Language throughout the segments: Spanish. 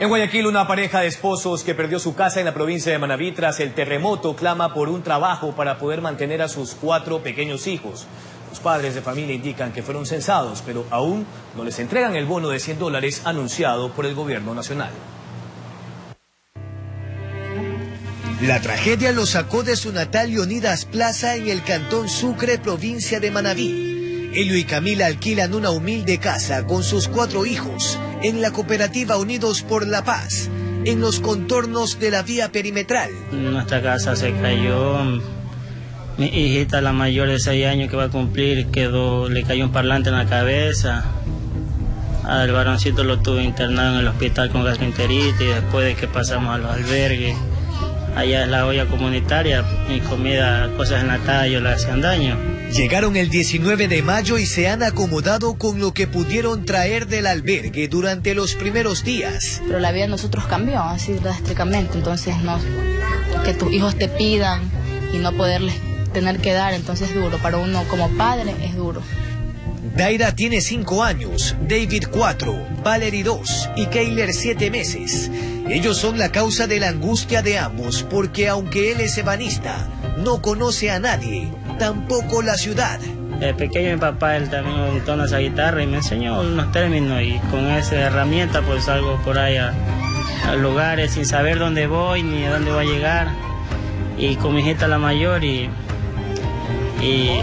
En Guayaquil, una pareja de esposos que perdió su casa en la provincia de Manabí tras el terremoto clama por un trabajo para poder mantener a sus cuatro pequeños hijos. Los padres de familia indican que fueron censados, pero aún no les entregan el bono de 100 dólares anunciado por el gobierno nacional. La tragedia lo sacó de su natal Leonidas Plaza en el cantón Sucre, provincia de Manabí. Elio y Camila alquilan una humilde casa con sus cuatro hijos en la cooperativa Unidos por la Paz, en los contornos de la vía perimetral. Nuestra casa se cayó. Mi hijita, la mayor de seis años que va a cumplir, quedó, le cayó un parlante en la cabeza. Al varoncito lo tuve internado en el hospital con gastroenteritis después de que pasamos a los albergues. Allá es la olla comunitaria, mi comida, cosas enlatadas, yo le hacían daño. Llegaron el 19 de mayo y se han acomodado con lo que pudieron traer del albergue durante los primeros días. Pero la vida de nosotros cambió así drásticamente, entonces no, que tus hijos te pidan y no poderles tener que dar, entonces es duro. Para uno como padre es duro. Daira tiene 5 años, David 4, Valerie 2 y Kayler 7 meses. Ellos son la causa de la angustia de ambos porque aunque él es ebanista, no conoce a nadie tampoco la ciudad. De pequeño mi papá él también entona esa guitarra y me enseñó unos términos y con esa herramienta pues salgo por ahí a, lugares sin saber dónde voy ni a dónde voy a llegar y con mi hijita la mayor y, y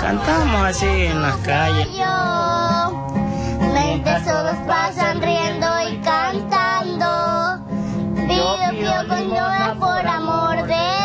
cantamos así en las calles. Por amor de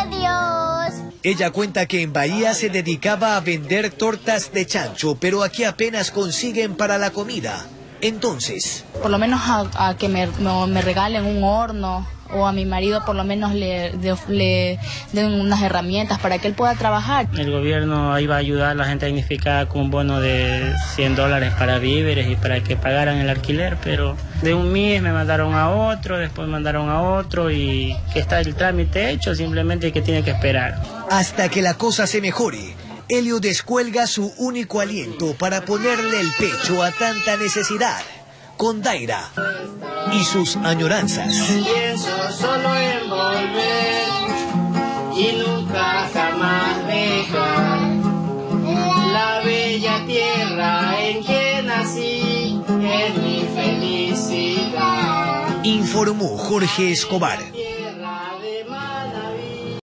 ella cuenta que en Bahía se dedicaba a vender tortas de chancho, pero aquí apenas consiguen para la comida. Entonces... Por lo menos a, que me, me regalen un horno o a mi marido por lo menos le, le, den unas herramientas para que él pueda trabajar. El gobierno iba a ayudar a la gente dignificada con un bono de 100 dólares para víveres y para que pagaran el alquiler, pero de un mes me mandaron a otro, después me mandaron a otro y que está el trámite hecho, simplemente que tiene que esperar. Hasta que la cosa se mejore. Helio descuelga su único aliento para ponerle el pecho a tanta necesidad con Daira y sus añoranzas. Pienso solo en volver y nunca jamás dejar la bella tierra en que nací es mi felicidad. Informó Jorge Escobar.